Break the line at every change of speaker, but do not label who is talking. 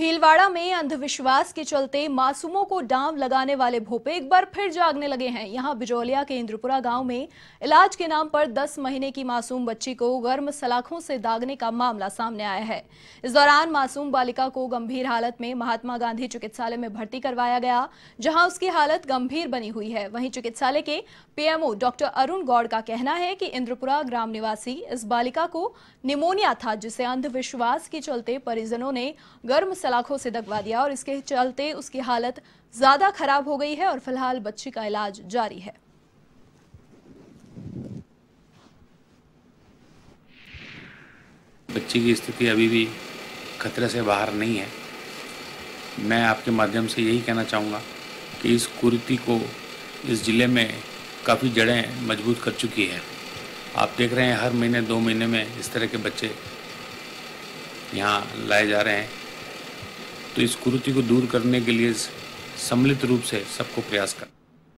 भीलवाड़ा में अंधविश्वास के चलते मासूमों को डांव लगाने वाले भोपे एक बार फिर जागने लगे हैं। यहाँ बिजौलिया के इंद्रपुरा गाँव में इलाज के नाम पर 10 महीने की मासूम बच्ची को गर्म सलाखों से दागने का मामला सामने आया है। इस दौरान मासूम बालिका को गंभीर हालत में महात्मा गांधी चिकित्सालय में भर्ती करवाया गया, जहाँ उसकी हालत गंभीर बनी हुई है। वहीं चिकित्सालय के पीएमओ डॉक्टर अरुण गौड़ का कहना है की इंद्रपुरा ग्राम निवासी इस बालिका को निमोनिया था, जिसे अंधविश्वास के चलते परिजनों ने गर्म सलाखों से दगवा दिया और इसके चलते उसकी हालत ज़्यादा खराब हो गई है और फ़िलहाल बच्ची का इलाज जारी है।
बच्ची की स्थिति अभी भी खतरे से बाहर नहीं है। मैं आपके माध्यम से यही कहना चाहूँगा कि इस कुरीति को इस ज़िले में काफ़ी जड़ें मज़बूत कर चुकी है। आप देख रहे हैं हर महीने, दो महीने में इस तरह के बच्चे यहाँ लाए जा रहे हैं। तो इस कुरुति को दूर करने के लिए सम्मिलित रूप से सबको प्रयास करना।